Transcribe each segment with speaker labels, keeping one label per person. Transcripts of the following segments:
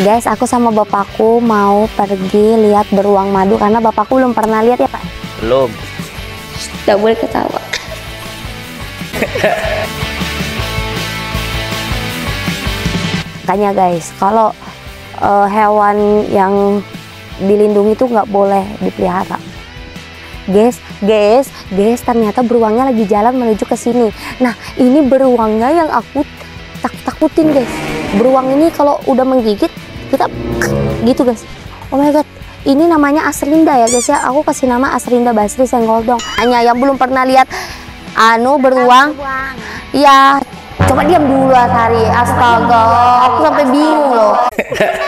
Speaker 1: Guys, aku sama bapakku mau pergi lihat beruang madu karena bapakku belum pernah lihat ya, Pak.
Speaker 2: Belum.
Speaker 1: Tidak boleh ketawa. Makanya guys, kalau eh, hewan yang dilindungi itu nggak boleh dipelihara. Guys, guys, guys, ternyata beruangnya lagi jalan menuju ke sini. Nah, ini beruangnya yang aku tak takutin guys. Beruang ini kalau udah menggigit, kita gitu guys. Oh my god, ini namanya Asrinda ya guys ya. Aku kasih nama Asrinda Basri Senggoldong. Hanya yang belum pernah lihat anu beruang. Iya, coba diam dulu Asari. Astaga, aku sampai bingung loh.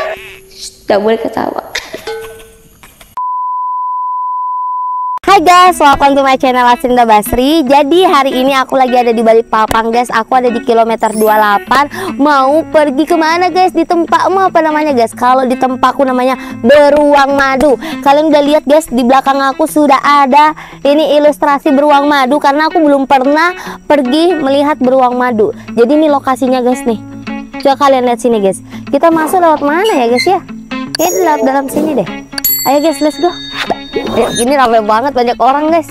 Speaker 1: Tidak boleh ketawa. Hai guys, welcome to my channel Asrinda Basri. Jadi hari ini aku lagi ada di Balikpapan guys. Aku ada di kilometer 28 Mau pergi ke mana guys? Di tempatmu apa namanya guys? Kalau di tempatku namanya Beruang Madu. Kalian udah lihat guys, di belakang aku sudah ada Ini ilustrasi beruang madu. Karena aku belum pernah pergi melihat beruang madu. Jadi ini lokasinya guys nih. Coba kalian lihat sini guys. Kita masuk lewat mana ya guys ya? Kayaknya lewat dalam sini deh. Ayo guys, let's go ini ramai banget banyak orang guys.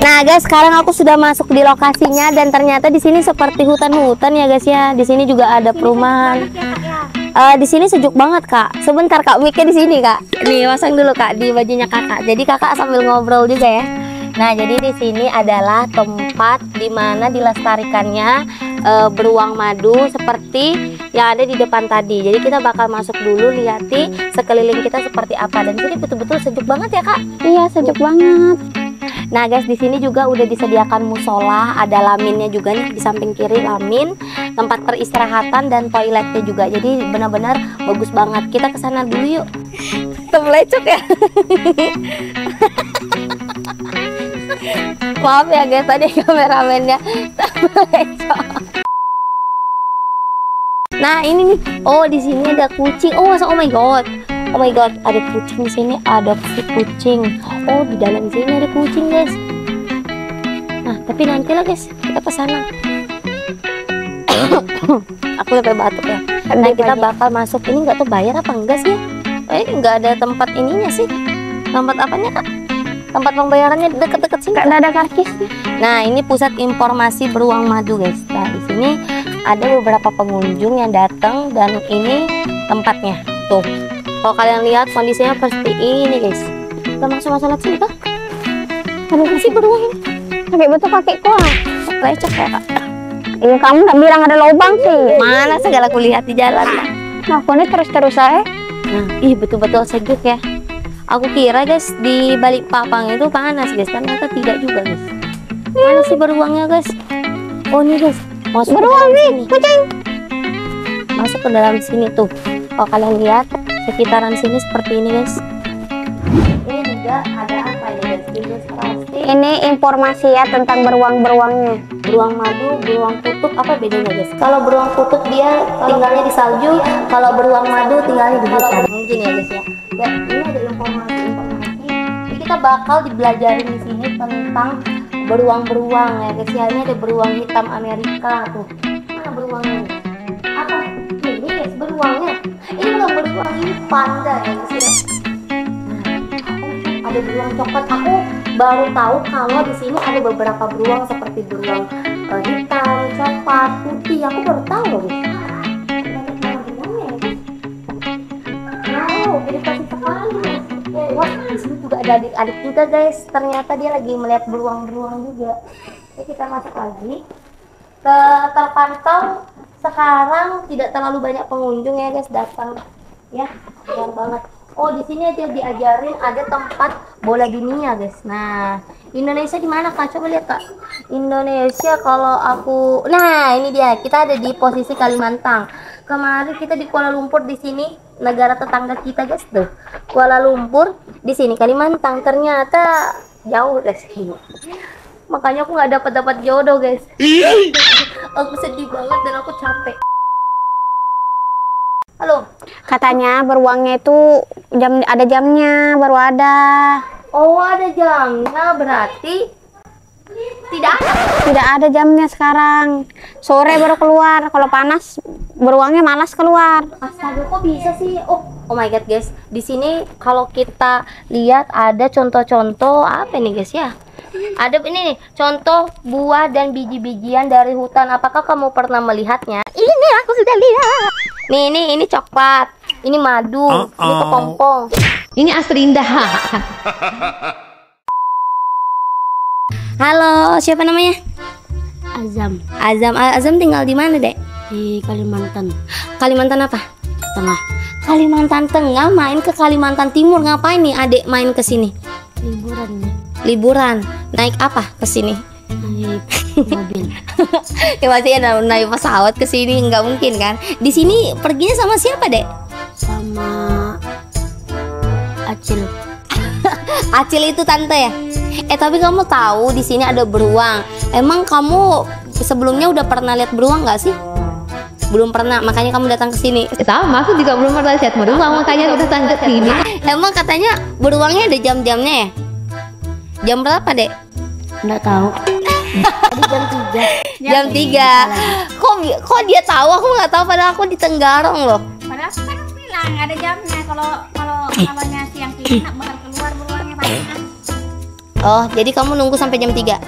Speaker 1: Nah guys, sekarang aku sudah masuk di lokasinya dan ternyata di sini seperti hutan-hutan ya guys ya. Di sini juga ada perumahan. Eh, di sini sejuk banget kak. Sebentar kak, mic di sini kak. Nih pasang dulu kak di bajunya kakak. Jadi kakak sambil ngobrol juga ya. Nah jadi di sini adalah tempat di mana dilestarikannya eh, beruang madu seperti yang ada di depan tadi. Jadi kita bakal masuk dulu lihati sekeliling kita seperti apa dan jadi betul-betul sejuk banget ya kak.
Speaker 3: Iya, sejuk banget.
Speaker 1: Nah guys di sini juga udah disediakan musola, ada laminnya juga nih di samping kiri lamin, tempat peristirahatan dan toiletnya juga. Jadi benar-benar bagus banget. Kita ke sana dulu yuk. Terlecok ya. Maaf ya guys tadi kameramennya terlecok. Nah ini nih, oh di sini ada kucing. Oh masa oh my god, oh my god ada kucing di sini, adopsi kucing. Oh di dalam sini ada kucing guys. Nah tapi nanti lah guys kita ke sana. Aku sampai batuk ya. Nah kita bakal masuk ini nggak tahu bayar apa enggak sih? Eh nggak ada tempat ininya sih. Tempat apanya kak? Tempat pembayarannya deket-deket sini.
Speaker 3: Gak ada karkis.
Speaker 1: Nah, ini pusat informasi beruang madu, guys. Nah, di sini ada beberapa pengunjung yang datang dan ini tempatnya. Tuh. Kalau kalian lihat kondisinya seperti ini, guys. Kita masuk lihat sini, Kak. Ada sih beruang ini.
Speaker 3: Pakai betul pakai kuah.
Speaker 1: Lecok ya, Kak.
Speaker 3: Iya, kamu nggak bilang ada lubang sih.
Speaker 1: Mana segala kulihat di jalan. Kak.
Speaker 3: Nah, aku ini terus-terus saya.
Speaker 1: Nah, ih betul-betul sejuk ya. Aku kira guys di balik papang itu panas guys, ternyata tidak juga guys. Mana sih beruangnya guys? Oh ini guys, masuk
Speaker 3: Beruang
Speaker 1: ke dalam
Speaker 3: nih,
Speaker 1: sini.
Speaker 3: kucing.
Speaker 1: Masuk ke dalam sini tuh. Kalau kalian lihat sekitaran sini seperti ini guys. Ini juga ada apa ini guys? Ilustrasi
Speaker 3: Ini informasi ya tentang beruang-beruangnya.
Speaker 1: beruang madu, beruang kutub apa bedanya guys? Kalau beruang kutub dia tinggalnya di salju, kalau beruang madu tinggalnya di hutan. Mungkin ya guys ya. Ya, ini ada informasi-informasi. Jadi kita bakal dibelajarin di sini tentang beruang-beruang ya guys ya. Ini ada beruang hitam Amerika tuh. Mana beruangnya? Apa? Ini guys beruangnya. Ini bukan beruang ini panda ya guys ya. Nah, ada beruang coklat. Aku baru tahu kalau di sini ada beberapa beruang seperti beruang eh, hitam, coklat, putih. Aku baru tahu loh guys. Banget beruangnya ya. Wow, edukasi sekali. Wah, di sini juga ada adik-adik juga guys. Ternyata dia lagi melihat beruang-beruang juga. Oke, kita masuk lagi. Ke terpantau sekarang tidak terlalu banyak pengunjung ya guys datang. Ya, benar banget. Oh, di sini aja diajarin ada tempat bola dunia, guys. Nah, Indonesia di mana Kak? Coba lihat, Kak. Indonesia kalau aku Nah, ini dia. Kita ada di posisi Kalimantan. Kemarin kita di Kuala Lumpur di sini negara tetangga kita, guys, tuh. Kuala Lumpur di sini Kalimantan. Ternyata jauh, guys. Makanya aku nggak dapat dapat jodoh, guys. aku sedih banget dan aku capek. Halo.
Speaker 3: Katanya beruangnya itu jam ada jamnya, baru ada.
Speaker 1: Oh ada jamnya berarti Tidak ada.
Speaker 3: Tidak ada jamnya sekarang. Sore baru keluar. Kalau panas beruangnya malas keluar.
Speaker 1: Astaga, kok bisa sih? Oh, oh my god, guys. Di sini kalau kita lihat ada contoh-contoh apa nih, guys ya? Ada ini nih, contoh buah dan biji-bijian dari hutan. Apakah kamu pernah melihatnya? Ini aku sudah lihat. Nih, ini ini coklat. Ini madu, ini kepompong.
Speaker 2: Ini Asrinda.
Speaker 1: Halo, siapa namanya?
Speaker 2: Azam
Speaker 1: Azam. Azam tinggal di mana, Dek?
Speaker 2: Di Kalimantan
Speaker 1: Kalimantan apa?
Speaker 2: Tengah.
Speaker 1: Kalimantan Tengah main ke Kalimantan Timur ngapain nih adek main ke sini?
Speaker 2: Liburan ya.
Speaker 1: Liburan. Naik apa ke sini?
Speaker 2: Naik mobil.
Speaker 1: ya pasti ada naik pesawat ke sini nggak mungkin kan? Di sini perginya sama siapa, Dek?
Speaker 2: Sama Acil.
Speaker 1: Acil itu tante ya? Eh tapi kamu tahu di sini ada beruang. Emang kamu sebelumnya udah pernah lihat beruang nggak sih? Belum pernah, makanya kamu datang ke sini.
Speaker 2: Sama, aku juga belum pernah lihat beruang, makanya udah datang ke sini.
Speaker 1: Emang katanya beruangnya ada jam-jamnya ya? Jam berapa, Dek?
Speaker 2: Enggak tahu. Jam 3.
Speaker 1: Jam 3. Kok kok dia tahu? Aku nggak tahu padahal aku di Tenggarong loh.
Speaker 4: Padahal aku kan bilang ada jamnya kalau kalau kalau siang kiri nak bakal keluar beruangnya panas.
Speaker 1: Oh, jadi kamu nunggu sampai jam 3.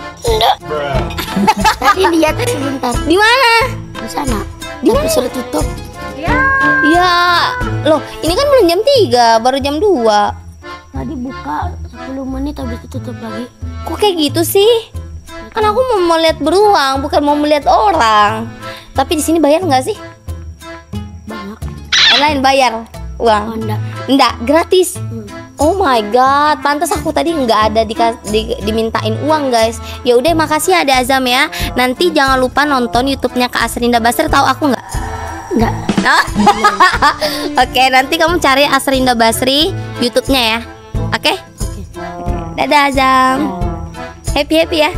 Speaker 2: Tadi lihat sebentar
Speaker 1: Di mana?
Speaker 2: di sana. Tapi sudah tutup.
Speaker 4: Ya,
Speaker 1: Ya, loh, ini kan belum jam 3, baru jam 2.
Speaker 2: Tadi buka 10 menit habis itu tutup lagi.
Speaker 1: Kok kayak gitu sih? Kan aku mau mau lihat beruang, bukan mau melihat orang. Tapi di sini bayar nggak sih?
Speaker 2: Banyak.
Speaker 1: Online bayar
Speaker 2: Oh,
Speaker 1: uang?
Speaker 2: enggak.
Speaker 1: Enggak, gratis.
Speaker 2: Hmm.
Speaker 1: Oh my god, pantas aku tadi nggak ada di, di- dimintain uang guys. Ya udah makasih ada Azam ya. Nanti jangan lupa nonton YouTube-nya Kak Asrinda Basri. Tahu aku nggak?
Speaker 2: Enggak.
Speaker 1: Oke, nanti kamu cari Asrinda Basri YouTube-nya ya. Oke?
Speaker 2: Oke.
Speaker 1: Dadah Azam. Happy happy ya.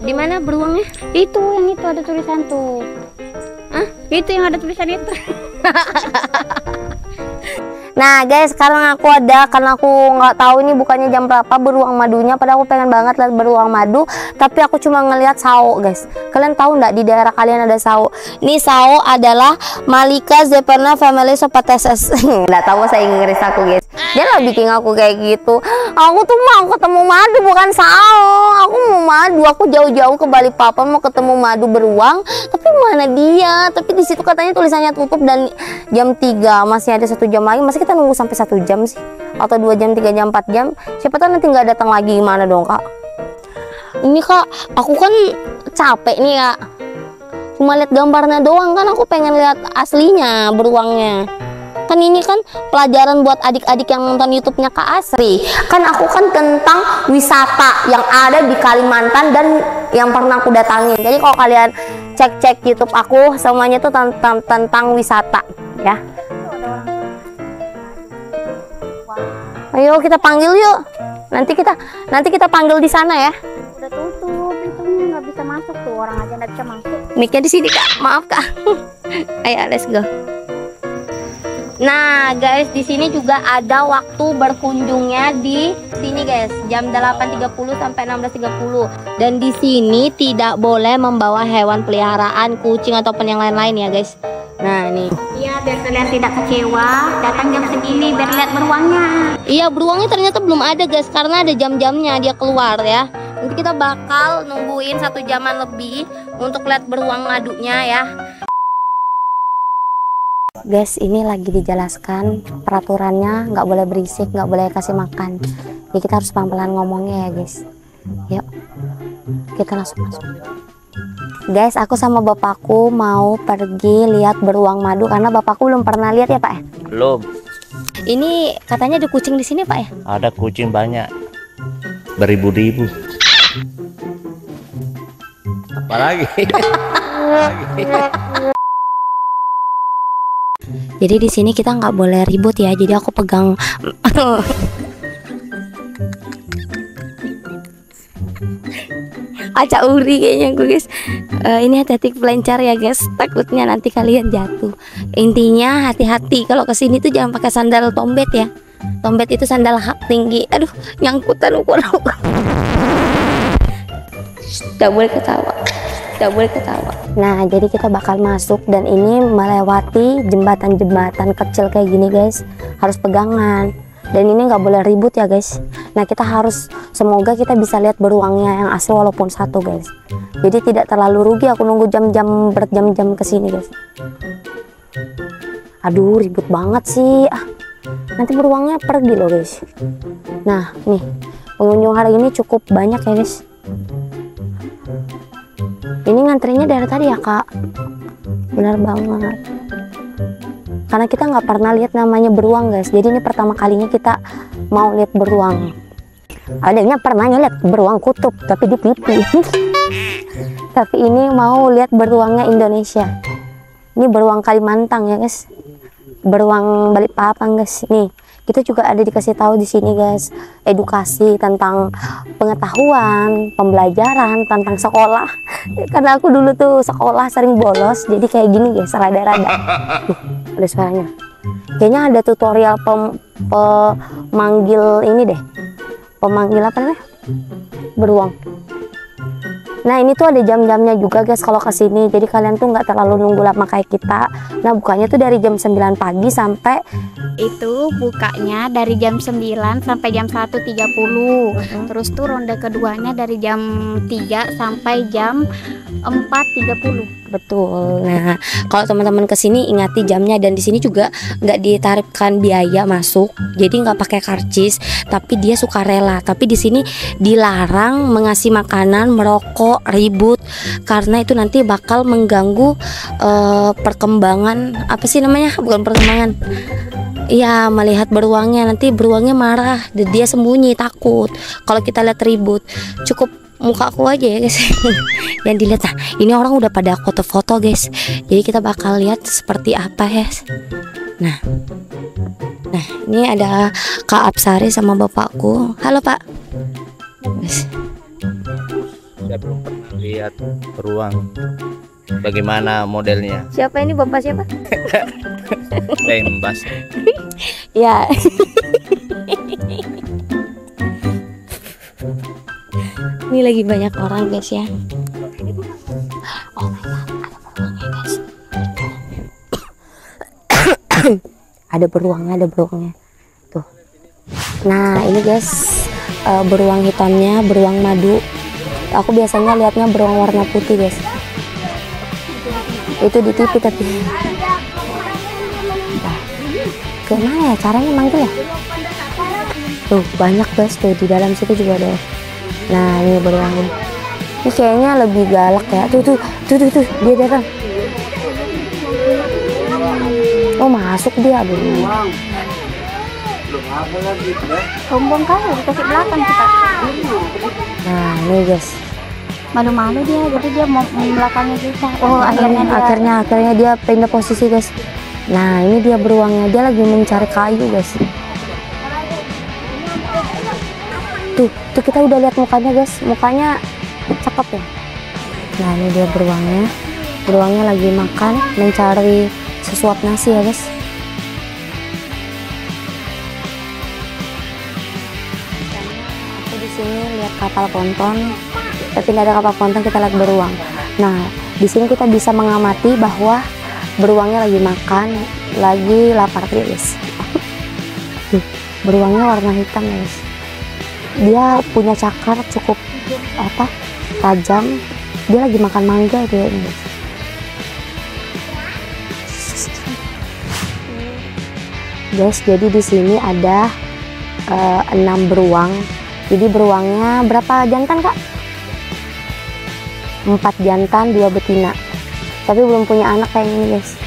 Speaker 4: Di
Speaker 1: mana beruangnya?
Speaker 3: Itu yang itu ada tulisan tuh. Itu yang ada tulisan itu.
Speaker 1: Nah guys, sekarang aku ada karena aku nggak tahu ini bukannya jam berapa beruang madunya. Padahal aku pengen banget lihat beruang madu, tapi aku cuma ngelihat sao guys. Kalian tahu nggak di daerah kalian ada sao? Ini sao adalah Malika Zeperna Family Sopateses. Nggak tahu bahasa Inggris aku guys. Dia lah bikin aku kayak gitu. Aku tuh mau ketemu madu bukan sao. Aku mau madu. Aku jauh-jauh ke Balikpapan mau ketemu madu beruang. Tapi mana dia? Tapi di situ katanya tulisannya tutup dan jam 3 masih ada satu jam lagi. Masa kita nunggu sampai satu jam sih? Atau dua jam, tiga jam, 4 jam? Siapa tahu nanti nggak datang lagi gimana dong kak? Ini kak, aku kan capek nih kak. Cuma lihat gambarnya doang kan aku pengen lihat aslinya beruangnya kan ini kan pelajaran buat adik-adik yang nonton YouTube-nya Kak Asri. Kan aku kan tentang wisata yang ada di Kalimantan dan yang pernah aku datangin. Jadi kalau kalian cek-cek YouTube aku semuanya tuh tentang tentang wisata ya. Ayo kita panggil yuk. Nanti kita nanti kita panggil di sana ya.
Speaker 3: Udah tutup, itu nggak bisa masuk tuh orang aja nggak bisa masuk.
Speaker 1: Mic-nya di sini kak, maaf kak. Ayo let's go. Nah guys, di sini juga ada waktu berkunjungnya di sini guys, jam 8.30 sampai 16.30. Dan di sini tidak boleh membawa hewan peliharaan, kucing ataupun yang lain-lain ya guys. Nah nih,
Speaker 4: Iya, biar kalian tidak kecewa, datang jam segini biar lihat beruangnya.
Speaker 1: iya beruangnya ternyata belum ada guys, karena ada jam-jamnya dia keluar ya. Nanti kita bakal nungguin satu jaman lebih untuk lihat beruang madunya ya. Guys, ini lagi dijelaskan peraturannya nggak boleh berisik, nggak boleh kasih makan. Jadi kita harus pelan-pelan ngomongnya ya guys. Yuk, kita langsung masuk. Guys, aku sama bapakku mau pergi lihat beruang madu karena bapakku belum pernah lihat ya Pak ya.
Speaker 5: Belum,
Speaker 1: Ini katanya ada kucing di sini Pak ya.
Speaker 5: ada kucing banyak. Beribu-ribu. Apalagi?
Speaker 1: Jadi di sini kita nggak boleh ribut ya. Jadi aku pegang. Acak uri kayaknya gue guys. Eh, ini hati-hati pelancar ya guys. Takutnya nanti kalian jatuh. Intinya hati-hati kalau ke sini tuh jangan pakai sandal tombet ya. Tombet itu sandal hak tinggi. Aduh, nyangkutan ukuran-ukuran. Tidak boleh ketawa. Tidak boleh ketawa. Nah, jadi kita bakal masuk dan ini melewati jembatan-jembatan kecil kayak gini, guys. Harus pegangan. Dan ini nggak boleh ribut ya, guys. Nah, kita harus semoga kita bisa lihat beruangnya yang asli walaupun satu, guys. Jadi tidak terlalu rugi aku nunggu jam-jam berjam-jam ke sini, guys. Aduh, ribut banget sih. Ah, nanti beruangnya pergi loh, guys. Nah, nih pengunjung hari ini cukup banyak ya, guys. Ini ngantrinya dari tadi ya, Kak. Benar banget. Karena kita nggak pernah lihat namanya beruang, guys. Jadi ini pertama kalinya kita mau lihat beruang. Adanya pernah lihat beruang kutub, tapi di pipi. tapi ini mau lihat beruangnya Indonesia. Ini beruang Kalimantan ya, guys. Beruang Balikpapan, guys. Nih, kita juga ada dikasih tahu di sini, guys, edukasi tentang pengetahuan, pembelajaran tentang sekolah. Karena aku dulu tuh sekolah sering bolos, jadi kayak gini, guys, rada-rada. Ada suaranya. Kayaknya ada tutorial pem, pemanggil ini deh. Pemanggil apa namanya? Beruang. Nah ini tuh ada jam-jamnya juga guys kalau ke sini jadi kalian tuh nggak terlalu nunggu lama kayak kita. Nah bukanya tuh dari jam 9 pagi sampai
Speaker 4: itu bukanya dari jam 9 sampai jam 1.30 terus tuh ronde keduanya dari jam 3 sampai jam 4.30
Speaker 1: Betul. Nah, kalau teman-teman ke sini ingati jamnya dan di sini juga nggak ditarifkan biaya masuk, jadi nggak pakai karcis, tapi dia suka rela. Tapi di sini dilarang mengasih makanan, merokok, ribut, karena itu nanti bakal mengganggu eh, perkembangan apa sih namanya? Bukan perkembangan. Iya melihat beruangnya nanti beruangnya marah dan dia sembunyi takut kalau kita lihat ribut cukup muka aku aja ya guys. Yang dilihat nah ini orang udah pada foto-foto guys. Jadi kita bakal lihat seperti apa ya nah. Nah ini ada Kak Apsari sama bapakku. Halo Pak. Guys,
Speaker 5: Saya belum pernah lihat beruang. Bagaimana modelnya?
Speaker 1: siapa ini? Bapak siapa?
Speaker 5: Tembas.
Speaker 1: ya ini lagi banyak orang guys ya. Oh ada beruangnya guys ada beruangnya. Ada beruangnya tuh. Nah ini guys eh, beruang hitamnya beruang madu. Aku biasanya lihatnya beruang warna putih guys. Itu di TV tapi. Gimana ya caranya manggil ya? Tuh banyak guys tuh. Di dalam situ juga ada nah ini beruang ini ini kayaknya lebih galak ya. Tuh tuh tuh tuh, tuh dia datang. Oh masuk dia aduh
Speaker 4: sombong kali dikasih belakang kita
Speaker 1: nah ini guys.
Speaker 4: Malu-malu dia jadi dia mau belakangnya kita. Oh akhirnya dia
Speaker 1: akhirnya akhirnya dia pindah posisi guys. Nah ini dia beruangnya. Dia lagi mencari kayu guys tuh tuh kita udah lihat mukanya guys. Mukanya cakep ya. Nah ini dia beruangnya. Beruangnya lagi makan mencari sesuap nasi ya guys. Aku di sini lihat kapal ponton. Tapi tidak ada kapal ponton kita lihat beruang. Nah di sini kita bisa mengamati bahwa beruangnya lagi makan lagi lapar guys. Beruangnya warna hitam guys dia punya cakar cukup apa tajam. Dia lagi makan mangga dia guys guys jadi di sini ada eh, enam beruang. Jadi beruangnya berapa jantan kak? Empat jantan dua betina. Tapi belum punya anak kayak ini guys.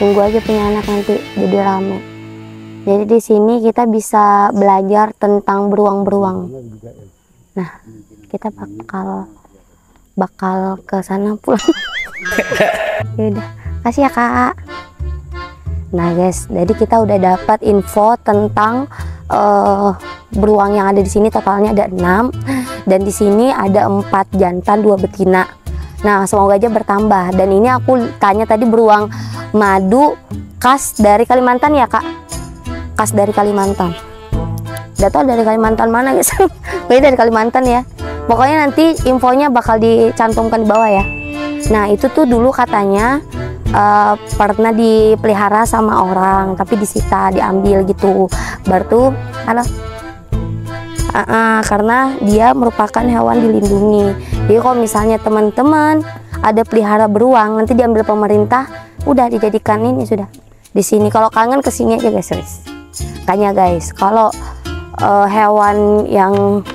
Speaker 1: Tunggu aja punya anak nanti jadi rame jadi di sini kita bisa belajar tentang beruang-beruang. Nah kita bakal bakal ke sana pulang. Ya udah kasih ya kak. Nah guys jadi kita udah dapat info tentang eh, beruang yang ada di sini. Totalnya ada enam. Dan di sini ada empat jantan dua betina. Nah, semoga aja bertambah. Dan ini aku tanya tadi beruang madu khas dari Kalimantan ya, Kak? Khas dari Kalimantan. Gak tau dari Kalimantan mana guys. Kayaknya dari Kalimantan ya. Pokoknya nanti infonya bakal dicantumkan di bawah ya. Nah itu tuh dulu katanya eh, pernah dipelihara sama orang, tapi disita, diambil gitu. Baru tuh, halo. Ah, ah, karena dia merupakan hewan dilindungi. Jadi kalau misalnya teman-teman ada pelihara beruang, nanti diambil pemerintah, udah dijadikan ini sudah di sini. Kalau kangen ke sini aja guys. Makanya guys, kalau eh, hewan yang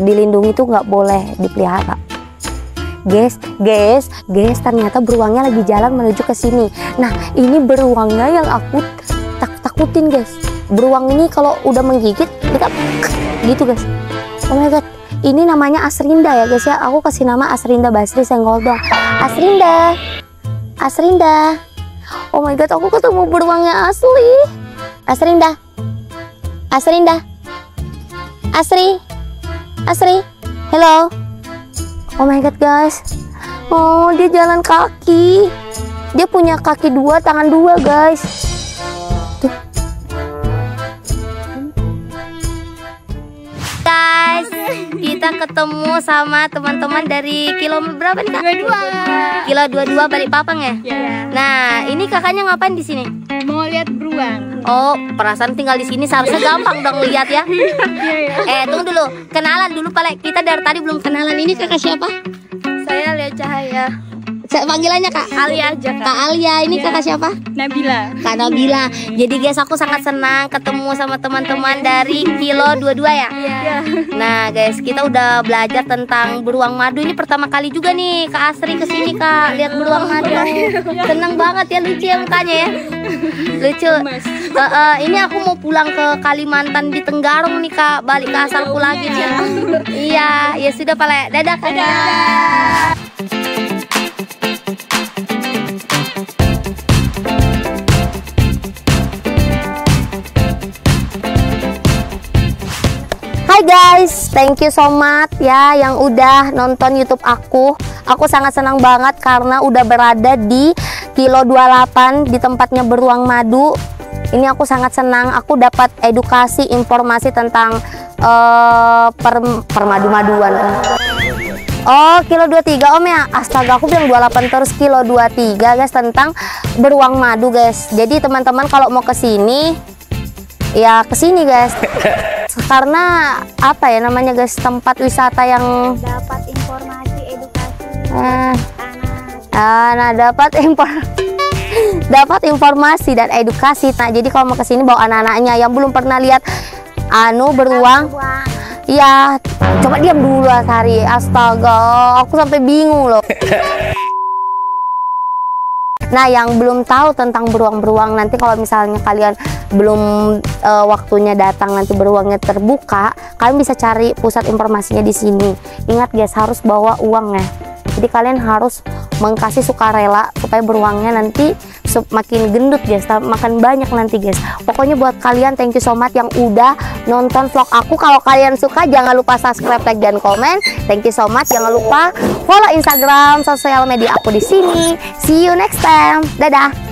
Speaker 1: dilindungi itu nggak boleh dipelihara. Guys, guys, guys, ternyata beruangnya lagi jalan menuju ke sini. Nah, ini beruangnya yang aku tak takutin, guys. Beruang ini kalau udah menggigit, kita gitu, guys. Oh my god, ini namanya Asrinda ya, guys ya. Aku kasih nama Asrinda Basri Senggol dong. Asrinda, Asrinda. Oh my god, aku ketemu beruangnya asli. Asrinda, Asrinda, Asri, Asri, hello. Oh my god guys. Oh dia jalan kaki. Dia punya kaki dua tangan dua guys. Tuh. Guys Kita ketemu sama teman-teman dari kilo berapa nih kak? Dua Kilo dua dua balik papang ya? Nah ini kakaknya ngapain di sini?
Speaker 4: Mau lihat beruang.
Speaker 1: Oh, perasaan tinggal di sini seharusnya gampang dong lihat ya. eh, tunggu dulu. Kenalan dulu, Pale. Kita dari tadi belum kenalan. Ini kakak siapa?
Speaker 4: Saya lihat cahaya.
Speaker 1: Saya panggilannya Kak
Speaker 4: Alia aja
Speaker 1: Kak Alia. Ini kakak siapa?
Speaker 4: Nabila.
Speaker 1: Kak Nabila. Jadi guys, aku sangat senang ketemu sama teman-teman dari Kilo 22 ya.
Speaker 4: Iya.
Speaker 1: Nah, guys, kita udah belajar tentang beruang madu. Ini pertama kali juga nih Kak Asri ke sini Kak lihat beruang madu. Seneng banget ya lucu ya mukanya ya. Lucu. Eh, eh, ini aku mau pulang ke Kalimantan di Tenggarong nih Kak, balik ke asalku lagi nih. Iya, ya sudah Pale. Dadah Kak. Hai guys, thank you so much ya yang udah nonton YouTube aku. Aku sangat senang banget karena udah berada di kilo 28 di tempatnya beruang madu. Ini aku sangat senang. Aku dapat edukasi informasi tentang eh per permadu-maduan. Oh, kilo 23 Om ya. Astaga, aku bilang 28 terus kilo 23 guys tentang beruang madu guys. Jadi teman-teman kalau mau ke sini ya ke sini guys. Karena apa ya namanya guys tempat wisata yang
Speaker 4: Dapat informasi edukasi
Speaker 1: eh,
Speaker 4: anak.
Speaker 1: ah, nah dapat impor dapat informasi dan edukasi. Nah, jadi kalau mau ke sini bawa anak-anaknya yang belum pernah lihat anu beruang Iya, coba diam dulu Asari. Astaga, aku sampai bingung loh. Nah, yang belum tahu tentang beruang-beruang nanti kalau misalnya kalian belum eh, waktunya datang nanti beruangnya terbuka, kalian bisa cari pusat informasinya di sini. Ingat guys, harus bawa uang ya. Jadi kalian harus mengkasih sukarela supaya beruangnya nanti makin gendut guys, makan banyak nanti guys. Pokoknya buat kalian thank you so much yang udah nonton vlog aku. Kalau kalian suka jangan lupa subscribe, like dan komen. Thank you so much. Jangan lupa follow Instagram, sosial media aku di sini. See you next time. Dadah.